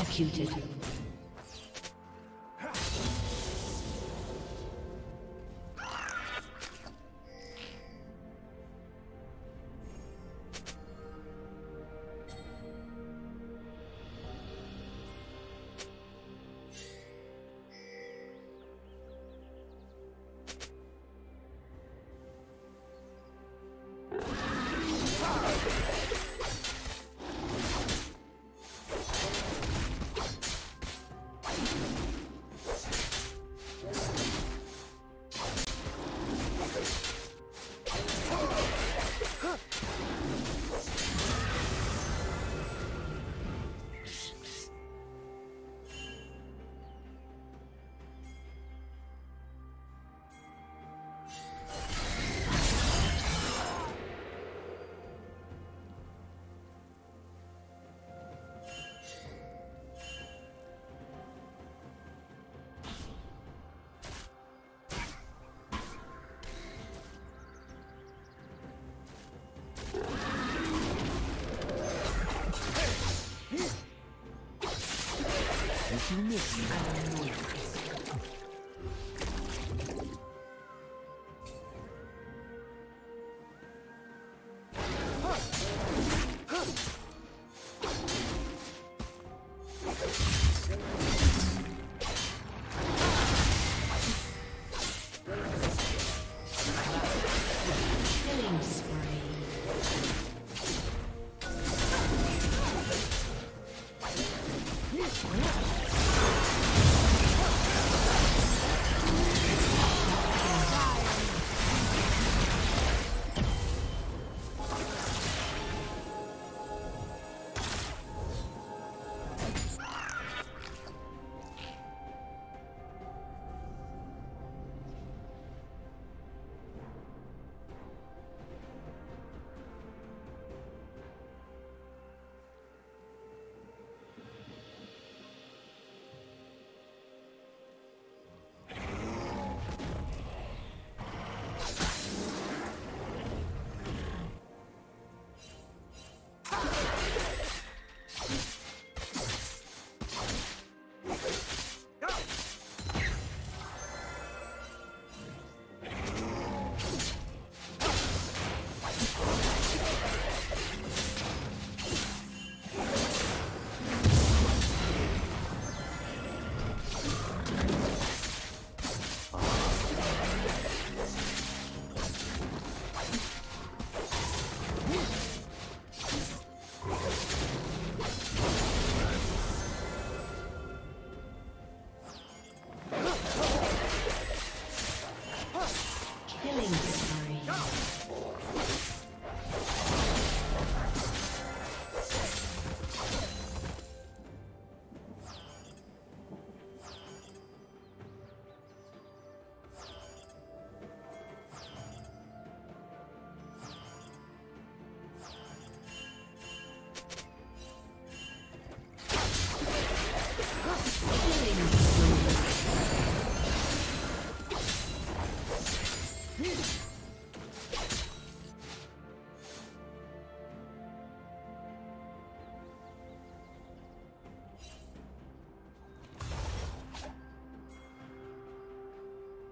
Executed. 熄灭爱的目光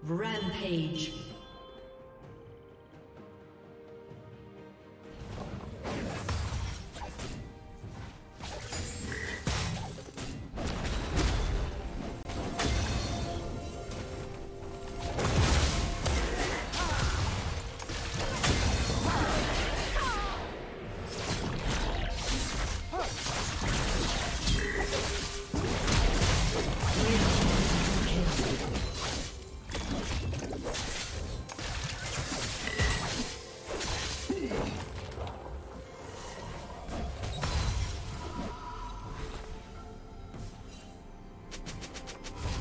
Rampage.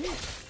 Missing?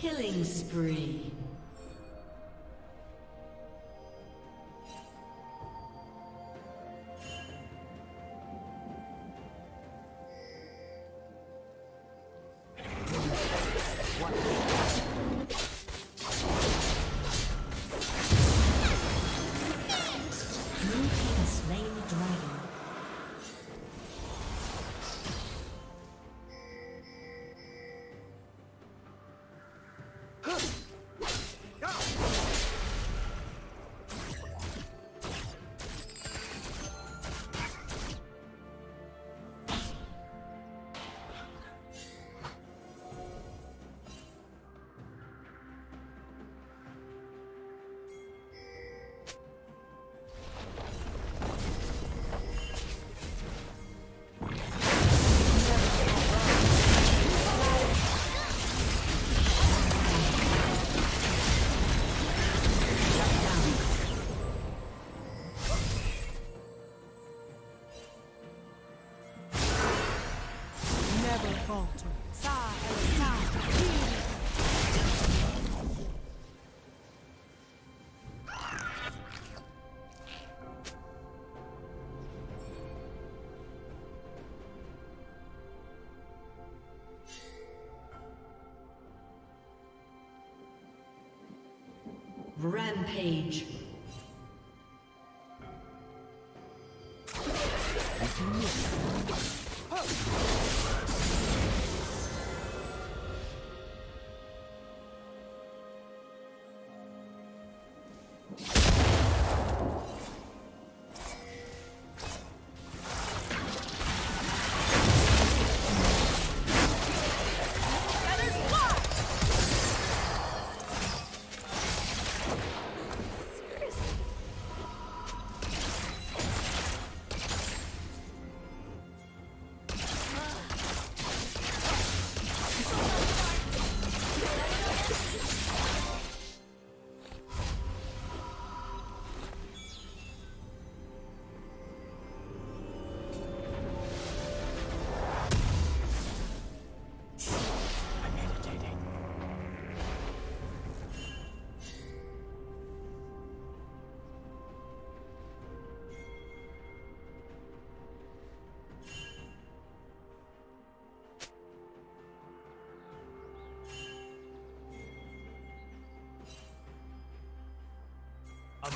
Killing spree. Rampage.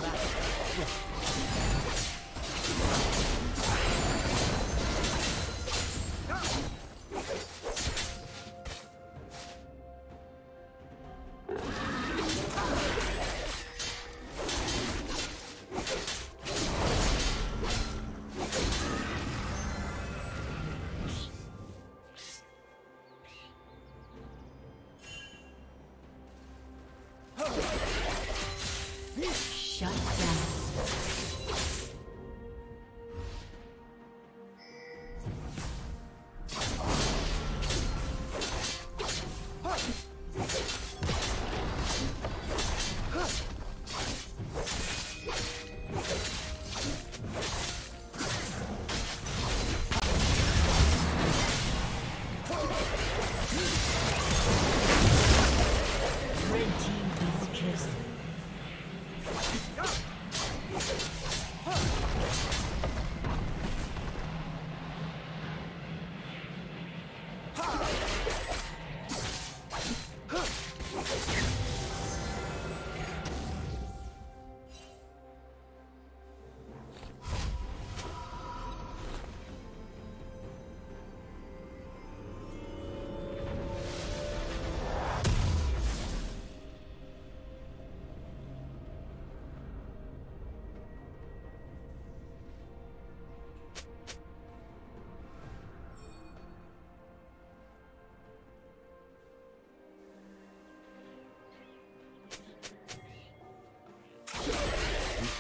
yeah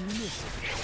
missing.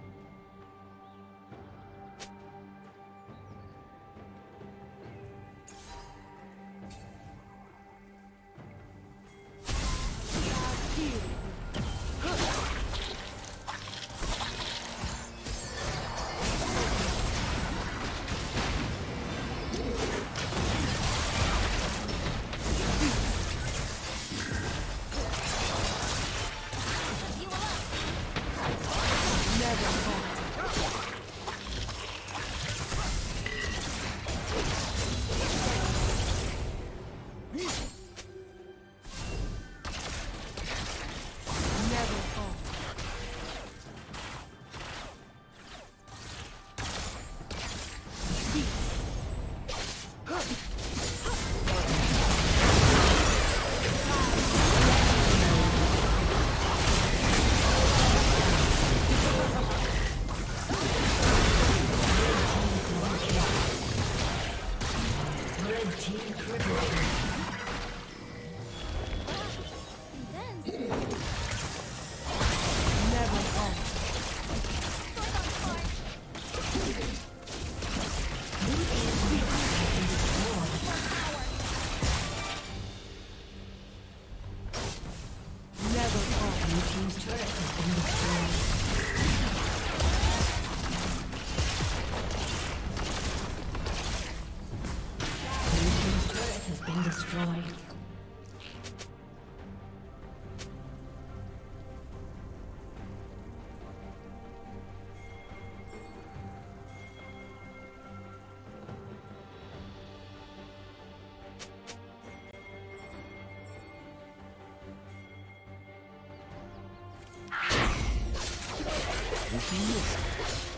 A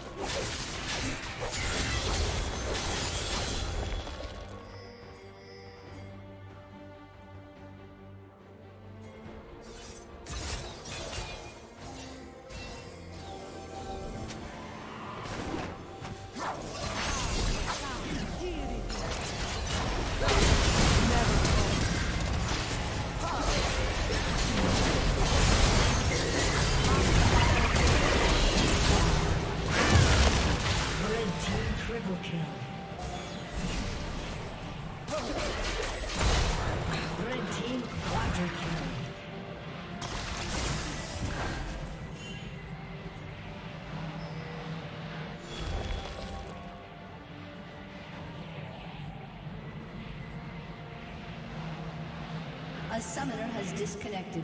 summoner has disconnected.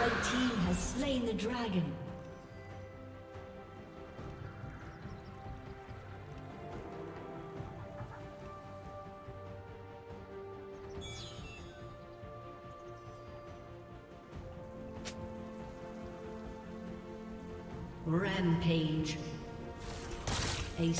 Red team has slain the dragon. Rampage. A